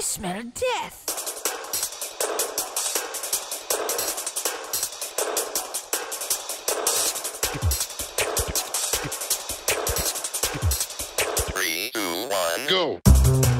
I smell death. Three, two, one, Go.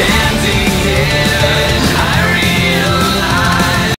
yeah.